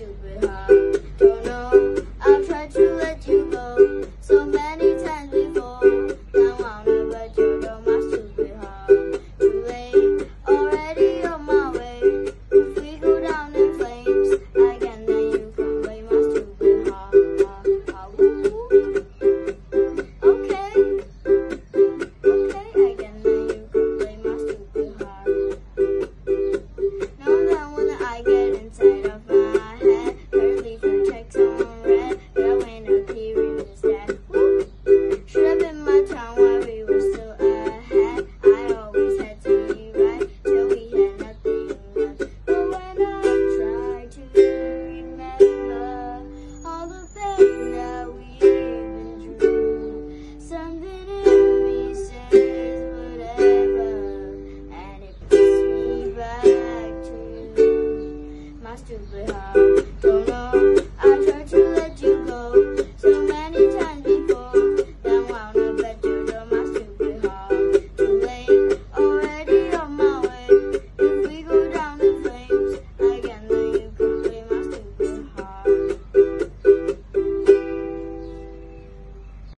stupid heart. Don't know, I'll try to let you go. Master Vihar.